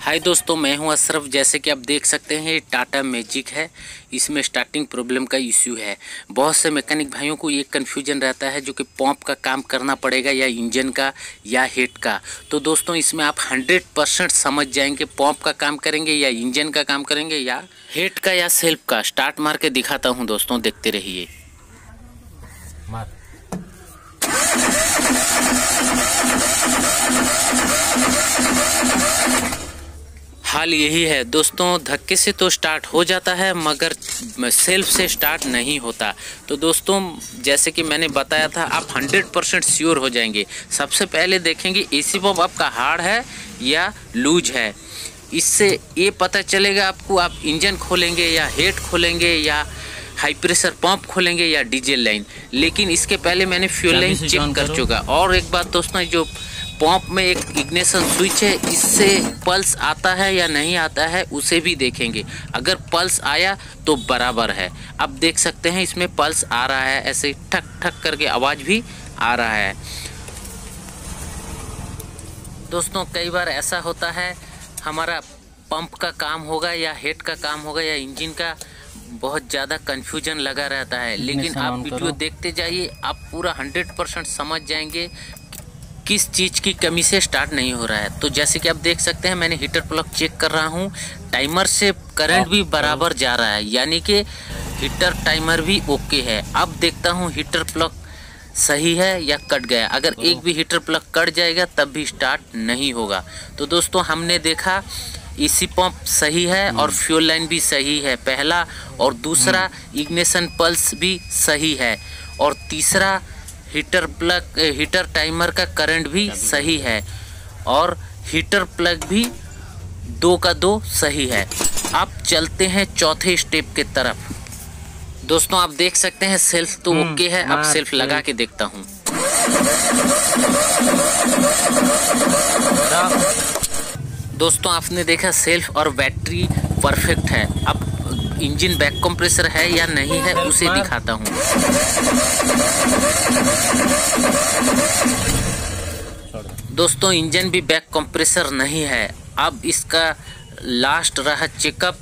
हाय दोस्तों, मैं हूँ अशरफ। जैसे कि आप देख सकते हैं ये टाटा मैजिक है। इसमें स्टार्टिंग प्रॉब्लम का इश्यू है। बहुत से मैकेनिक भाइयों को ये कन्फ्यूज़न रहता है जो कि पंप का काम करना पड़ेगा या इंजन का या हेड का। तो दोस्तों, इसमें आप 100 परसेंट समझ जाएँगे पंप का काम करेंगे या इंजन का काम करेंगे या हेड का या सेल्फ का। स्टार्ट मार के दिखाता हूँ दोस्तों, देखते रहिए। हाल यही है। दोस्तों धक्के से तो स्टार्ट हो जाता है मगर सेल्फ से स्टार्ट नहीं होता। तो दोस्तों जैसे कि मैंने बताया था आप 100 परसेंट श्योर हो जाएँगे। सबसे पहले देखेंगे ए सी पंप आपका हार्ड है या लूज है? इससे ये पता चलेगा आपको आप इंजन खोलेंगे या हेड खोलेंगे या हाई प्रेशर पंप खोलेंगे या डीजल लाइन लेकिन इसके पहले मैंने फ्यूल लाइन चेक कर। चुका। और एक बात दोस्तों जो पंप में एक इग्निशन स्विच है इससे पल्स आता है या नहीं आता है उसे भी देखेंगे। अगर पल्स आया तो बराबर है। अब देख सकते हैं इसमें पल्स आ रहा है ऐसे ठक ठक करके आवाज़ भी आ रहा है। दोस्तों कई बार ऐसा होता है हमारा पंप का काम होगा या हेड का काम होगा या इंजन का बहुत ज़्यादा कंफ्यूजन लगा रहता है। लेकिन आप वीडियो देखते जाइए आप पूरा हंड्रेड परसेंट समझ जाएँगे किस चीज़ की कमी से स्टार्ट नहीं हो रहा है। तो जैसे कि आप देख सकते हैं मैंने हीटर प्लग चेक कर रहा हूँ। टाइमर से करंट भी बराबर जा रहा है। यानी कि हीटर टाइमर भी ओके है। अब देखता हूँ हीटर प्लग सही है या कट गया। अगर एक भी हीटर प्लग कट जाएगा तब भी स्टार्ट नहीं होगा। तो दोस्तों हमने देखा एसी पंप सही है और फ्यूल लाइन भी सही है। पहला और दूसरा इग्निशन पल्स भी सही है। और तीसरा हीटर प्लग हीटर टाइमर का करंट भी सही है और हीटर प्लग भी दो का दो सही है। अब चलते हैं चौथे स्टेप के तरफ़। दोस्तों आप देख सकते हैं सेल्फ तो हम्म, ओके है अब सेल्फ लगा के देखता हूँ। दोस्तों आपने देखा सेल्फ और बैटरी परफेक्ट है। अब इंजन बैक कंप्रेसर है या नहीं है, उसे दिखाता हूँ। दोस्तों, इंजन भी बैक कंप्रेसर नहीं है। अब इसका लास्ट रहा चेकअप।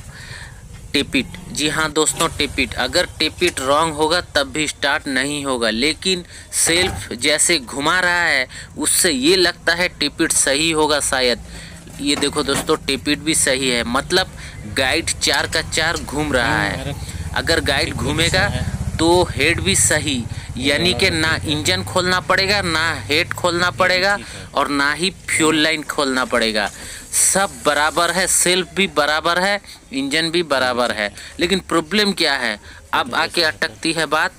टेपिट जी हाँ दोस्तों टेपिट अगर टेपिट रॉन्ग होगा, तब भी स्टार्ट नहीं होगा। लेकिन सेल्फ जैसे घुमा रहा है, उससे ये लगता है टेपिट सही होगा शायद। ये देखो दोस्तों टेपिट भी सही है। मतलब गाइड चार का चार घूम रहा है। अगर गाइड घूमेगा तो हेड भी सही। यानी कि ना इंजन खोलना पड़ेगा ना हेड खोलना पड़ेगा और ना ही फ्यूल लाइन खोलना पड़ेगा। सब बराबर है सेल्फ भी बराबर है इंजन भी बराबर है। लेकिन प्रॉब्लम क्या है? अब आके अटकती है बात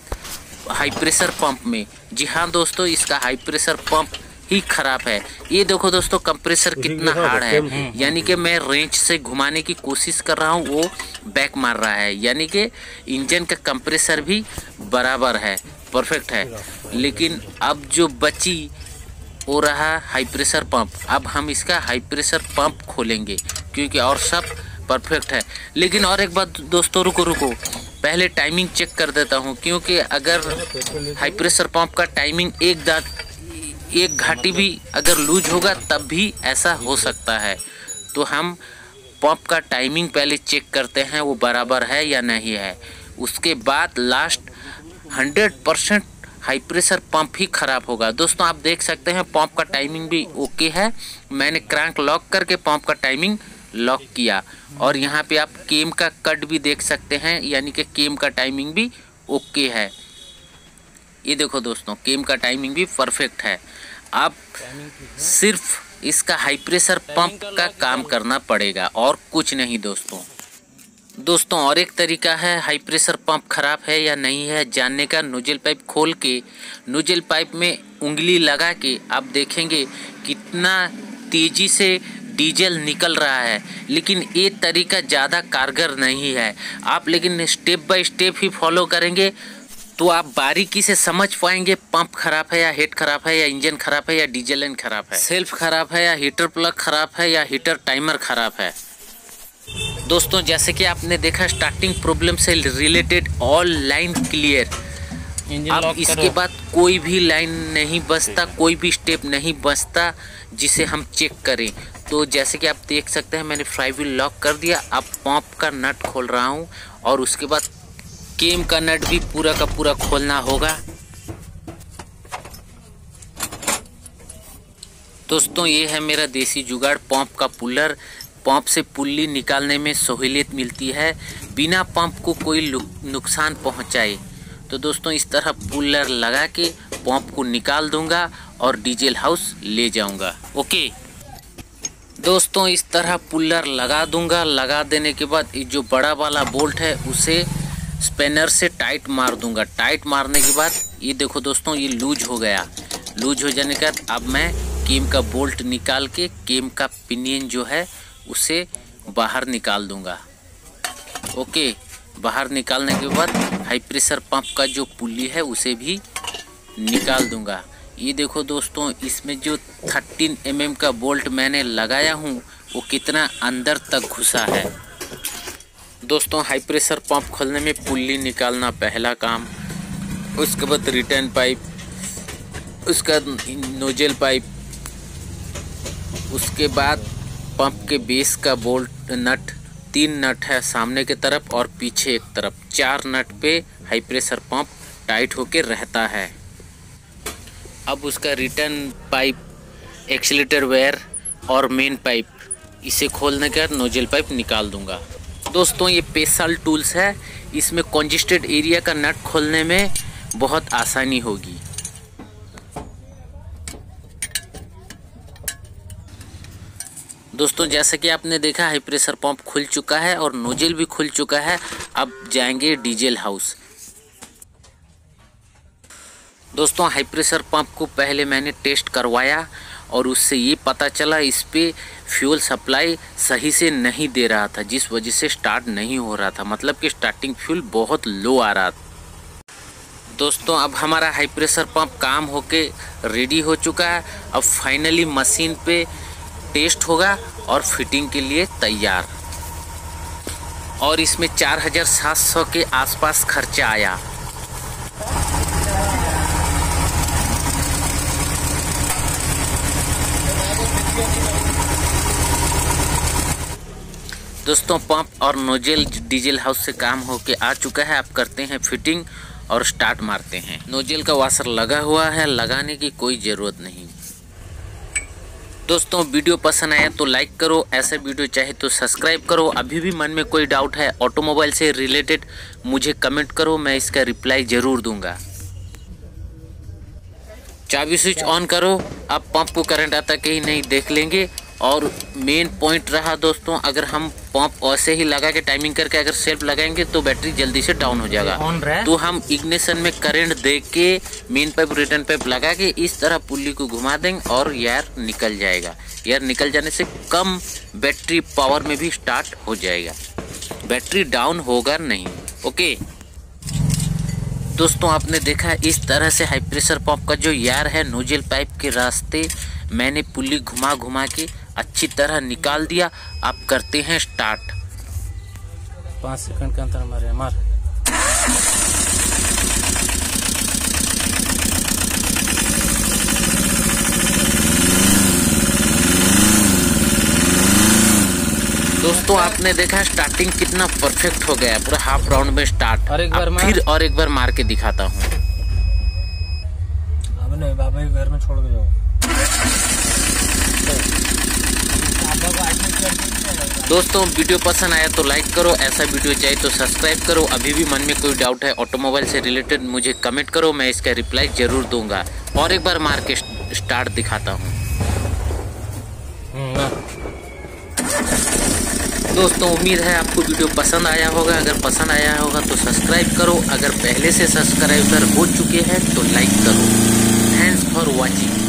हाई प्रेशर पंप में। जी हाँ दोस्तों इसका हाई प्रेशर पंप ही खराब है। ये देखो दोस्तों कंप्रेसर कितना हार्ड है। यानी कि मैं रेंच से घुमाने की कोशिश कर रहा हूँ वो बैक मार रहा है। यानी कि इंजन का कंप्रेसर भी बराबर है परफेक्ट है। लेकिन अब जो बची हो रहा हाई प्रेशर पंप अब हम इसका हाई प्रेशर पंप खोलेंगे क्योंकि और सब परफेक्ट है। लेकिन और एक बात दोस्तों रुको रुको। पहले टाइमिंग चेक कर देता हूँ क्योंकि अगर हाई प्रेशर पंप का टाइमिंग एक दांत एक घाटी भी अगर लूज होगा, तब भी ऐसा हो सकता है। तो हम पंप का टाइमिंग पहले चेक करते हैं, वो बराबर है या नहीं है। उसके बाद last hundred percent high pressure pump ही खराब होगा। दोस्तों, आप देख सकते हैं, पंप का टाइमिंग भी ओके है। मैंने क्रैंक लॉक करके पंप का टाइमिंग लॉक किया। और यहाँ पे आप केम का कट भी देख सकते हैं, यानी कि केम का टाइमिंग भी ओके है। ये देखो दोस्तों केम का टाइमिंग भी परफेक्ट है। आप सिर्फ़ इसका हाई प्रेशर पंप का काम करना पड़ेगा और कुछ नहीं दोस्तों। दोस्तों और एक तरीका है हाई प्रेशर पंप खराब है या नहीं है जानने का नोजल पाइप खोल के नोजल पाइप में उंगली लगा के आप देखेंगे कितना तेज़ी से डीजल निकल रहा है। लेकिन ये तरीका ज़्यादा कारगर नहीं है। आप लेकिन स्टेप बाय स्टेप ही फॉलो करेंगे तो आप बारीकी से समझ पाएँगे पंप खराब है या हेड खराब है या इंजन खराब है या डीजल लाइन खराब है। सेल्फ खराब है या हीटर प्लग खराब है या हीटर टाइमर खराब है। दोस्तों जैसे कि आपने देखा स्टार्टिंग प्रॉब्लम से रिलेटेड ऑल लाइन क्लियर अब इसके बाद कोई भी लाइन नहीं बचता कोई भी स्टेप नहीं बचता जिसे हम चेक करें। तो जैसे कि आप देख सकते हैं मैंने फ्राई व्हील लॉक कर दिया। अब पंप का नट खोल रहा हूँ और उसके बाद केम का नट भी पूरा का पूरा खोलना होगा। दोस्तों, ये है मेरा देसी जुगाड़ पंप का पुलर। पंप से पुल्ली निकालने में सहूलियत मिलती है, बिना पंप को कोई नुकसान पहुँचाए। तो दोस्तों, इस तरह पुलर लगा के पंप को निकाल दूँगा और डीजल हाउस ले जाऊँगा। ओके? दोस्तों, इस तरह पुलर लगा दूँगा। लगा देने के बाद जो बड़ा वाला बोल्ट है, उसे स्पेनर से टाइट मार दूँगा। टाइट मारने के बाद, ये देखो दोस्तों, ये लूज हो गया। लूज हो जाने के बाद, अब मैं केम का बोल्ट निकाल के, केम का पिनियन जो है, उसे बाहर निकाल दूँगा। ओके, बाहर निकालने के बाद, हाई प्रेशर पंप का जो पुली है, उसे भी निकाल दूँगा। ये देखो दोस्तों, इसमें जो 13 एम mm का बोल्ट मैंने लगाया हूँ, वो कितना अंदर तक घुसा है। दोस्तों हाई प्रेशर पंप खोलने में पुल्ली निकालना पहला काम। उसके बाद रिटर्न पाइप उसका नोजल पाइप उसके बाद पंप के बेस का बोल्ट नट तीन नट है सामने के तरफ़ और पीछे एक तरफ़। चार नट पे हाई प्रेशर पंप टाइट होके रहता है। अब उसका रिटर्न पाइप एक्सीटर वेयर और मेन पाइप इसे खोलने के बाद नोजल पाइप निकाल दूँगा। दोस्तों, ये पेसल टूल्स है। इसमें कॉन्जिस्टेड एरिया का नट खोलने में बहुत आसानी होगी। दोस्तों, जैसा कि आपने देखा हाई प्रेशर पंप खुल चुका है और नोजल भी खुल चुका है। अब जाएँगे डीजल हाउस दोस्तों हाई प्रेशर पंप को पहले मैंने टेस्ट करवाया और उससे ये पता चला, इस पर फ्यूल सप्लाई सही से नहीं दे रहा था, जिस वजह से स्टार्ट नहीं हो रहा था। मतलब कि स्टार्टिंग फ्यूल बहुत लो आ रहा था। दोस्तों, अब हमारा हाई प्रेशर पंप काम होके रेडी हो चुका है। अब फाइनली मशीन पे टेस्ट होगा और फिटिंग के लिए तैयार। और इसमें चार हज़ार सात सौ के आसपास खर्चा आया। दोस्तों, पंप और नोजल डीजल हाउस से काम होके आ चुका है। आप करते हैं फिटिंग और स्टार्ट मारते हैं। नोजल का वाशर लगा हुआ है, लगाने की कोई ज़रूरत नहीं। दोस्तों, वीडियो पसंद आया तो लाइक करो, ऐसे वीडियो चाहे तो सब्सक्राइब करो। अभी भी मन में कोई डाउट है, ऑटोमोबाइल से रिलेटेड मुझे कमेंट करो, मैं इसका रिप्लाई ज़रूर दूँगा। चाबी स्विच ऑन करो, अब पंप को करंट आता कहीं नहीं देख लेंगे। और मेन पॉइंट रहा दोस्तों अगर हम पंप ऐसे ही लगा के टाइमिंग करके अगर सेल्फ लगाएँगे तो बैटरी जल्दी से डाउन हो जाएगा। तो हम इग्निशन में करंट दे के मेन पाइप रिटर्न पाइप लगा के इस तरह पुल्ली को घुमा देंगे और यार निकल जाएगा। यार निकल जाने से कम बैटरी पावर में भी स्टार्ट हो जाएगा। बैटरी डाउन होगा नहीं ओके दोस्तों आपने देखा इस तरह से हाई प्रेशर पंप का जो यार है नोजल पाइप के रास्ते मैंने पुल्ली घुमा घुमा के अच्छी तरह निकाल दिया। आप करते हैं स्टार्ट पाँच सेकंड के अंतर मारे मार। दोस्तों आपने देखा स्टार्टिंग कितना परफेक्ट हो गया पूरा हाफ़ राउंड में स्टार्ट और एक बार फिर और एक बार मार के दिखाता हूँ। बाबा घर में छोड़ के दोस्तों वीडियो पसंद आया तो लाइक करो ऐसा वीडियो चाहिए तो सब्सक्राइब करो। अभी भी मन में कोई डाउट है ऑटोमोबाइल से रिलेटेड मुझे कमेंट करो मैं इसका रिप्लाई ज़रूर दूँगा। और एक बार मार के स्टार्ट दिखाता हूँ। हम्म, दोस्तों उम्मीद है आपको वीडियो पसंद आया होगा। अगर पसंद आया होगा तो सब्सक्राइब करो। अगर पहले से सब्सक्राइबर हो चुके हैं तो लाइक करो। Thanks for watching